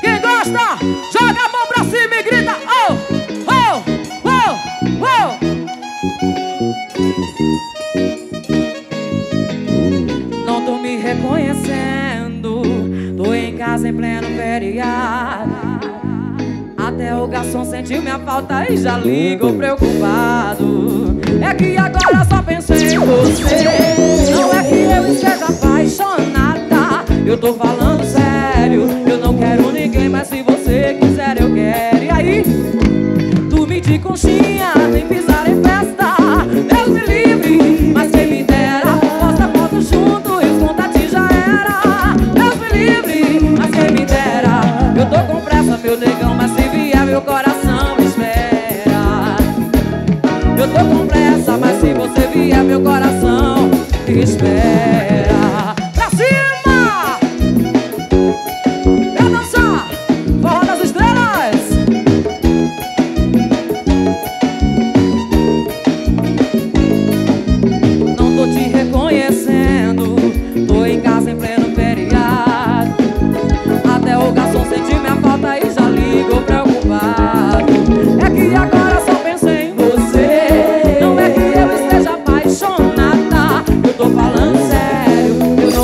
Quem gosta, joga a mão pra cima e grita Oh, oh, oh, oh. Não tô me reconhecendo Tô em casa em pleno feriado. Até o garçom sentiu minha falta e já ligou preocupado. É que agora só pensei em você. Não é que eu esteja apaixonada Eu tô falando sério Eu não quero ninguém, mas se você quiser eu quero. E aí? Dormir de conchinha, nem pisar em festa. Deus me livre, mas quem me dera Posta foto junto e os contatos já era. Deus me livre, mas quem me dera Eu tô com pressa, meu negão, mas se meu coração espera. Eu tô com pressa, mas se você vier meu coração espera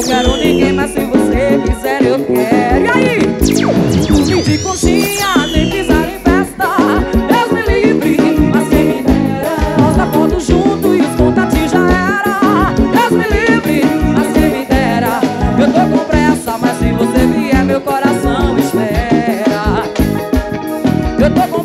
não quero ninguém, mas se você quiser eu quero. E aí? nem de conchinha, nem pisar em festa. Deus me livre, mas quem me dera. Posta foto junto e os contatos já era. Deus me livre, mas quem me dera. Eu tô com pressa, mas se você vier meu coração espera. Eu tô com